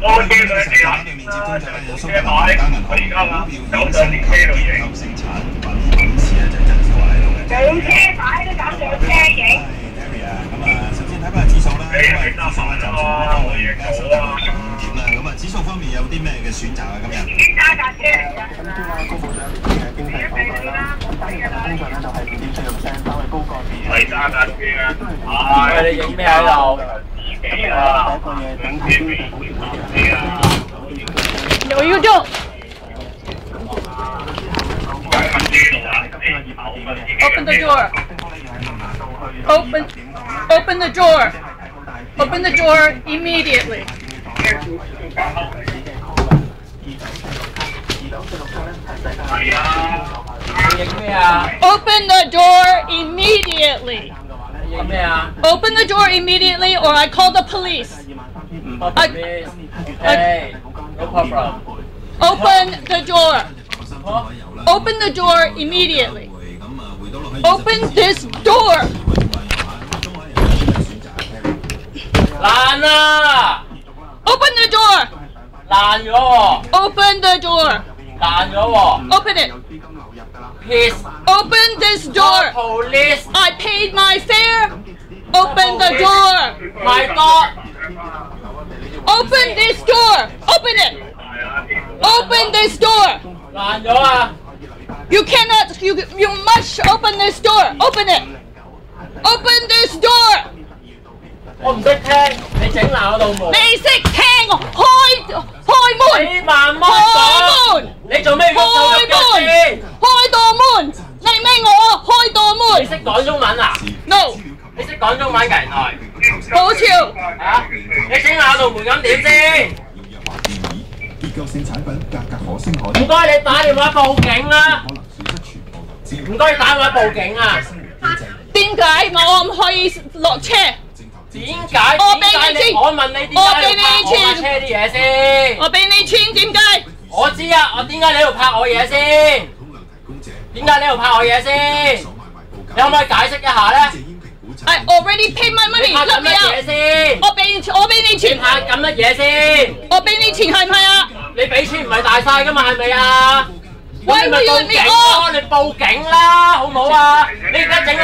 我哋嘅成品裏面接觀眾咧，有蘇格蘭丹銀行股票衍生及研究性產品董事啊，鄭振喺度嘅。車牌都搞車。咁啊，首先睇翻指數啦，因為指數咧就升咗啦，而家收得五點啦。咁啊，指數方面有啲咩嘅選擇啊？今日？選加架車。今朝啊，高部長啲嘅經濟數據啦，咁第一日嘅工作咧就係五點四六 percent，稍微高過。係揸架車啊！係你影咩喺度？No, you don't! Open the door! Open, open the door! Open the door immediately! Open the door immediately! Open the door immediately or I call the police. I, open the door. Open the door immediately. Open this door. Open the door. Open the door. Open it. ！Please, Open this door. police, I paid my fare. Open the door. my God! Open this door. Open it. Open this door. 烂咗啊！ You cannot. You you must open this door. Open it. Open this door. 我唔识听，你整烂我道门。你识听开开门。你慢慢开讲。门。你做咩喐手开喐脚 No。你識講中文㗎原來好笑。嚇？你整爛我道門咁點先？結構性產品價格可升可唔跌，該你打電話報警啦！唔該你打電話報警啊！點解我唔可以落車？點解？我俾你錢我問你點我俾你解你拍我架錢車啲嘢先？我俾你錢，點解？我知啊，我點解你喺度拍我嘢先？通量提供者點解你喺度拍我嘢先？你可唔可以解釋一下咧？應評估產 I already paid my money. 拍緊乜嘢先？我俾我俾你你錢，拍緊乜嘢先？我俾你錢係咪啊？你俾錢唔係大晒噶嘛？係咪啊？喂咁你咪喂報警咯！你報警啦，好唔好啊？你而家整爛